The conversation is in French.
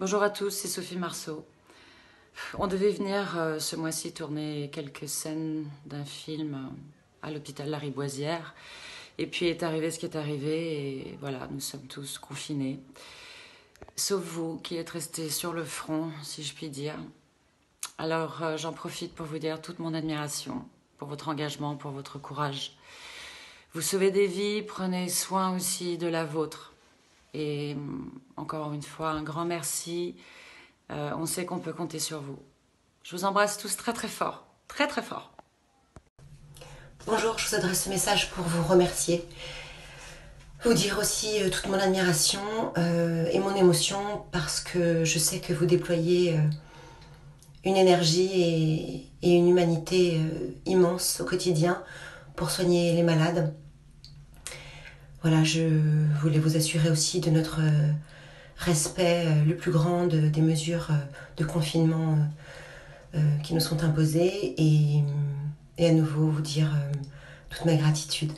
Bonjour à tous, c'est Sophie Marceau. On devait venir euh, ce mois-ci tourner quelques scènes d'un film euh, à l'hôpital Lariboisière. Et puis est arrivé ce qui est arrivé et voilà, nous sommes tous confinés. Sauf vous qui êtes restés sur le front, si je puis dire. Alors euh, j'en profite pour vous dire toute mon admiration pour votre engagement, pour votre courage. Vous sauvez des vies, prenez soin aussi de la vôtre. Et mm, encore une fois, un grand merci. Euh, on sait qu'on peut compter sur vous. Je vous embrasse tous très très fort, très très fort. Bonjour, je vous adresse ce message pour vous remercier. Vous dire aussi euh, toute mon admiration euh, et mon émotion parce que je sais que vous déployez une énergie et, une humanité immense au quotidien pour soigner les malades. Voilà, je voulais vous assurer aussi de notre euh, respect euh, le plus grand des mesures euh, de confinement qui nous sont imposées et, à nouveau vous dire toute ma gratitude.